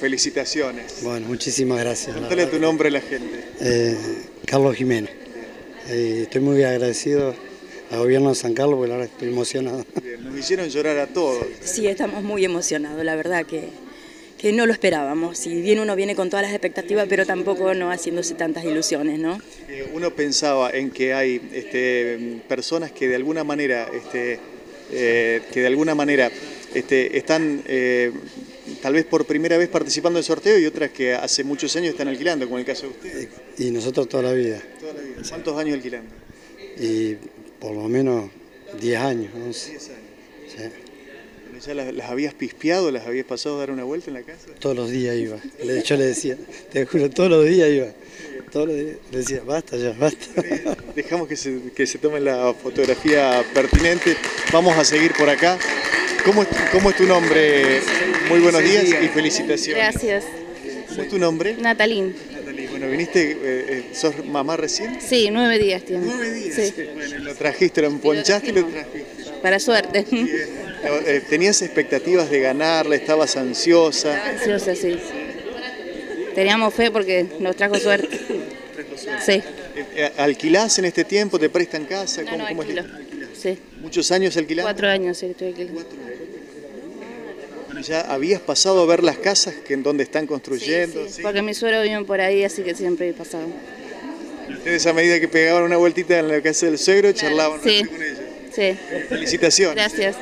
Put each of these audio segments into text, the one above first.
Felicitaciones. Bueno, muchísimas gracias. Contale tu nombre a la gente. Eh, Carlos Jiménez. Eh, estoy muy agradecido al gobierno de San Carlos porque la verdad estoy emocionado. Bien, Nos hicieron llorar a todos. Sí, estamos muy emocionados, la verdad que, que no lo esperábamos. Si bien uno viene con todas las expectativas, pero tampoco no haciéndose tantas ilusiones, ¿no? Eh, Uno pensaba en que hay este, personas que de alguna manera, este, eh, que de alguna manera este, están eh, tal vez por primera vez participando del sorteo y otras que hace muchos años están alquilando, como el caso de usted. Y nosotros toda la vida. Toda la vida. ¿Cuántos años alquilando? Y por lo menos 10 años. 11. 10 años. Sí. ¿Ya las, las habías pispeado, las habías pasado a dar una vuelta en la casa? Todos los días iba. Le- Yo le decía, te juro, todos los días iba. Todos los días. Le decía, basta ya, basta. Dejamos que se, que se tome la fotografía pertinente. Vamos a seguir por acá. ¿Cómo es, cómo es tu nombre? Muy buenos días y felicitaciones. Gracias. ¿Cómo es tu nombre? Natalín. Bueno, viniste, eh, eh, ¿sos mamá recién? Sí, nueve días tiene. Nueve días. Sí, Bueno, lo trajiste, lo emponchaste y lo trajiste. para suerte. Bien. Eh, ¿Tenías expectativas de ganarla? ¿Estabas ansiosa? Ansiosa, sí. Teníamos fe porque nos trajo suerte. Sí. Eh, ¿Alquilás en este tiempo? ¿Te prestan casa? No, ¿Cómo, no, cómo es? Sí. ¿Muchos años alquilando? Cuatro años sí, estoy aquí. Bueno, ¿Ya habías pasado a ver las casas que en donde están construyendo? sí, ¿sí? Porque mis suegros viven por ahí, así que siempre he pasado. Ustedes a medida que pegaban una vueltita en la casa del suegro, charlaban Sí. con ellos. Sí. Felicitaciones. Gracias.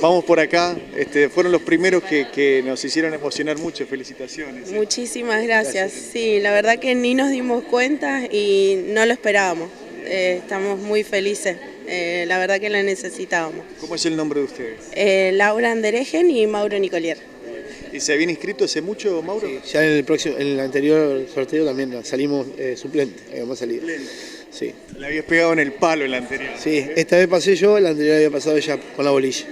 Vamos por acá. Este, fueron los primeros que, que nos hicieron emocionar mucho. Felicitaciones. Muchísimas gracias. Sí, la verdad que ni nos dimos cuenta y no lo esperábamos. Eh, estamos muy felices. Eh, la verdad que la necesitábamos. ¿Cómo es el nombre de ustedes? Eh, Laura Anderejen y Mauro Nicolier. ¿Y se habían inscrito hace mucho, Mauro? Ya en el próximo, en el anterior sorteo también salimos eh, suplentes, habíamos salido. Sí. Le habías pegado en el palo en la anterior. Sí, esta vez pasé yo, la anterior había pasado ella con la bolilla.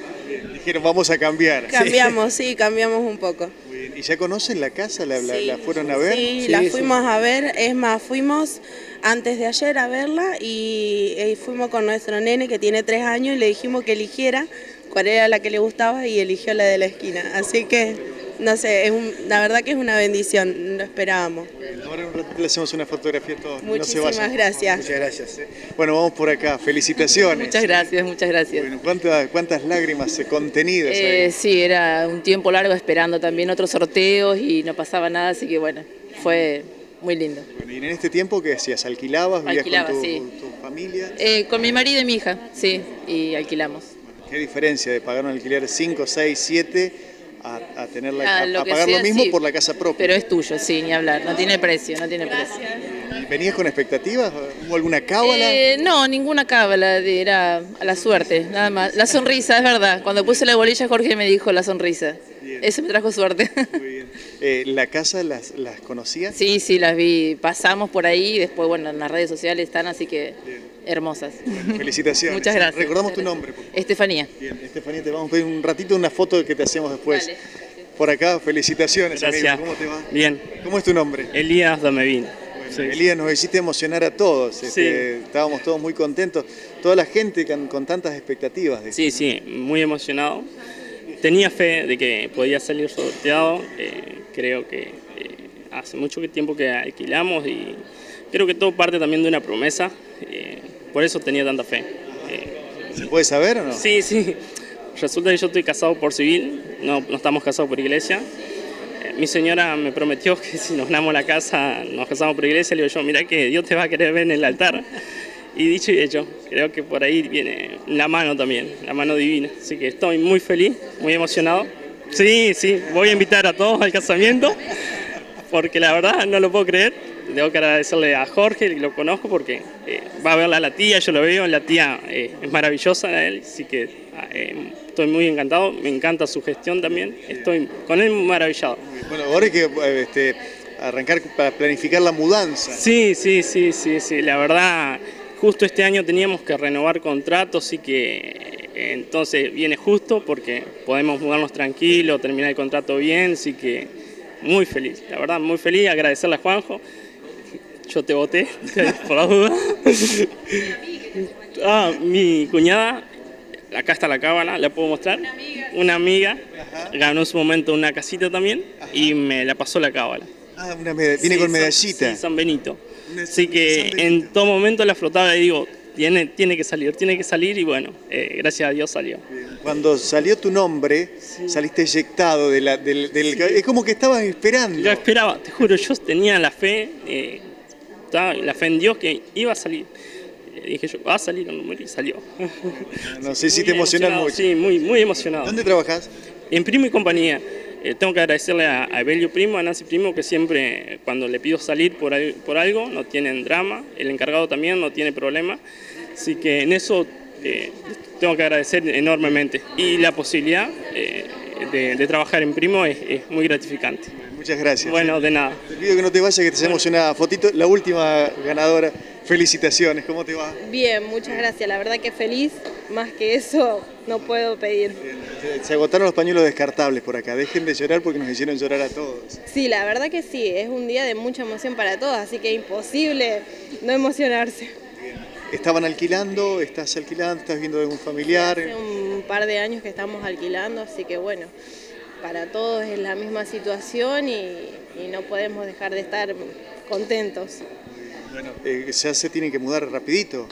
Dijeron, vamos a cambiar. Cambiamos, sí, cambiamos un poco. Muy bien. ¿Y ya conocen la casa? ¿La, la- Sí. la fueron a ver? Sí, Sí, la sí. fuimos a ver. Es más, fuimos antes de ayer a verla y, y fuimos con nuestro nene que tiene tres años y le dijimos que eligiera cuál era la que le gustaba y eligió la de la esquina. Así que, no sé, es un- la verdad que es una bendición, lo esperábamos. Ahora en un ratito le hacemos una fotografía a todos. no se Muchísimas vayan. gracias. Muchas gracias. Bueno, vamos por acá. Felicitaciones. Muchas gracias, muchas gracias. Bueno, ¿cuántas, cuántas lágrimas eh, contenidas Eh, sí, era un tiempo largo esperando también otros sorteos y no pasaba nada, así que bueno, fue muy lindo. Bueno, ¿Y en este tiempo qué hacías? ¿Alquilabas? ¿Vivías Alquilaba, con tu, sí. tu familia? Eh, con mi marido y mi hija, sí, y alquilamos. ¿Qué diferencia de pagar un alquiler 5, 6, 7 a, a, tener la- a- lo a que pagar sea, lo mismo sí. por la casa propia? Pero es tuyo, sí, ni hablar, no tiene precio, no tiene precio. ¿Venías con expectativas? ¿Hubo alguna cábala? Eh, no, ninguna cábala, era a la suerte, nada más. La sonrisa, es verdad, cuando puse la bolilla Jorge me dijo la sonrisa. Eso me trajo suerte. Muy bien. Eh, ¿La casa las, las conocías? Sí, sí, las vi, pasamos por ahí y después, bueno, en las redes sociales están, así que hermosas. Felicitaciones. Muchas gracias. Recordamos muchas tu nombre. por favor. Estefanía. Bien, Estefanía, te vamos a pedir un ratito una foto que te hacemos después. Dale. Por acá, felicitaciones, Gracias. amigo. ¿Cómo te va? Bien, ¿Cómo es tu nombre? Elías Damevin. Elías, nos hiciste emocionar a todos. este, Estábamos todos muy contentos. Toda la gente con, con tantas expectativas. de- Sí, sí, muy emocionado. Tenía fe de que podía salir sorteado. eh, creo que eh, hace mucho tiempo que alquilamos y creo que todo parte también de una promesa. eh, por eso tenía tanta fe. Eh, ¿Se puede saber o no? sí, sí. Resulta que yo estoy casado por civil, no, no estamos casados por iglesia. Eh, Mi señora me prometió que si nos ganamos la casa, nos casamos por iglesia. Le digo yo, mira que Dios te va a querer ver en el altar. Y dicho y hecho, creo que por ahí viene la mano también, la mano divina. Así que estoy muy feliz, muy emocionado. Sí, sí, voy a invitar a todos al casamiento, porque la verdad no lo puedo creer. Tengo que agradecerle a Jorge, lo conozco, porque eh, va a verla a la tía, yo lo veo, la tía eh, es maravillosa, él, así que eh, estoy muy encantado, me encanta su gestión también, estoy con él maravillado. Bueno, ahora hay que este, arrancar para planificar la mudanza. Sí, sí, sí, sí, sí. La verdad, justo este año teníamos que renovar contratos y que entonces viene justo porque podemos mudarnos tranquilo, terminar el contrato bien, así que muy feliz, la verdad, muy feliz. Agradecerle a Juanjo. Yo te voté, por la duda. Ah, mi cuñada, acá está la cábala, ¿la puedo mostrar? Una amiga. ganó en su momento una casita también y me la pasó la cábala. Ah, una viene Sí, con San- medallita. sí, San Benito. Así que en todo momento la flotaba y digo, tiene, tiene que salir, tiene que salir y bueno, eh, gracias a Dios salió. Cuando salió tu nombre, saliste eyectado de la, del, del- Es como que estabas esperando. Yo esperaba, te juro, yo tenía la fe, eh, la fe en Dios que iba a salir. Eh, dije yo, va a salir un número y salió. No sé si te emocionas mucho. Sí, muy, muy emocionado. ¿Dónde trabajas? En Primo y Compañía. Eh, tengo que agradecerle a, a Evelio Primo, a Nancy Primo, que siempre cuando le pido salir por, por algo no tienen drama. El encargado también no tiene problema. Así que en eso eh, tengo que agradecer enormemente. Y la posibilidad eh, de, de trabajar en Primo es, es muy gratificante. Muchas gracias. Bueno, de nada. Te pido que no te vayas, que te hacemos una fotito. La última ganadora. Felicitaciones, ¿cómo te va? Bien, muchas gracias. La verdad que feliz. Más que eso no puedo pedir. Se- Se agotaron los pañuelos descartables por acá. Dejen de llorar porque nos hicieron llorar a todos. Sí, la verdad que sí. Es un día de mucha emoción para todos, así que es imposible no emocionarse. ¿Estaban alquilando? ¿Estás alquilando? ¿Estás viendo de un familiar? Hace un par de años que estamos alquilando, así que bueno, para todos es la misma situación y, y no podemos dejar de estar contentos. Bueno, eh, ya se tienen que mudar rapidito.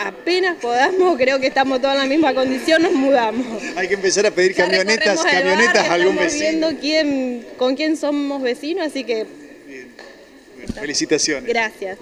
Apenas podamos, creo que estamos todos en la misma condición, nos mudamos. Hay que empezar a pedir Ya camionetas, camionetas barrio, a algún vecino. viendo quién, con quién somos vecinos, así que Felicitaciones. gracias.